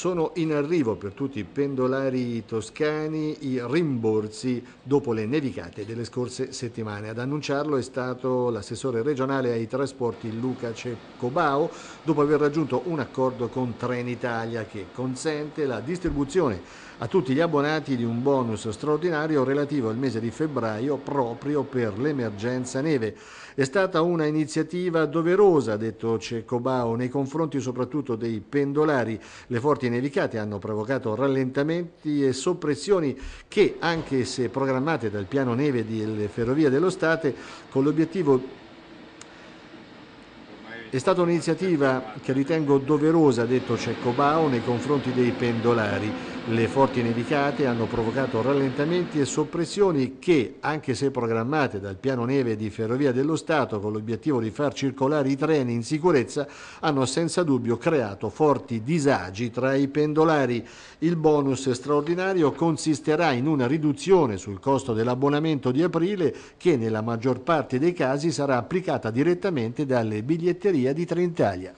Sono in arrivo per tutti i pendolari toscani i rimborsi dopo le nevicate delle scorse settimane. Ad annunciarlo è stato l'assessore regionale ai trasporti Luca Ceccobao dopo aver raggiunto un accordo con Trenitalia che consente la distribuzione a tutti gli abbonati di un bonus straordinario relativo al mese di febbraio proprio per l'emergenza neve. È stata una iniziativa doverosa, ha detto Ceccobao, nei confronti soprattutto dei pendolari. Le forti nevicate hanno provocato rallentamenti e soppressioni che, anche se programmate dal piano neve delle ferrovie dello State, con l'obiettivo è stata un'iniziativa che ritengo doverosa, ha detto Ceccobao, nei confronti dei pendolari. Le forti nevicate hanno provocato rallentamenti e soppressioni che, anche se programmate dal piano neve di Ferrovia dello Stato con l'obiettivo di far circolare i treni in sicurezza, hanno senza dubbio creato forti disagi tra i pendolari. Il bonus straordinario consisterà in una riduzione sul costo dell'abbonamento di aprile che nella maggior parte dei casi sarà applicata direttamente dalle biglietterie di Trenitalia.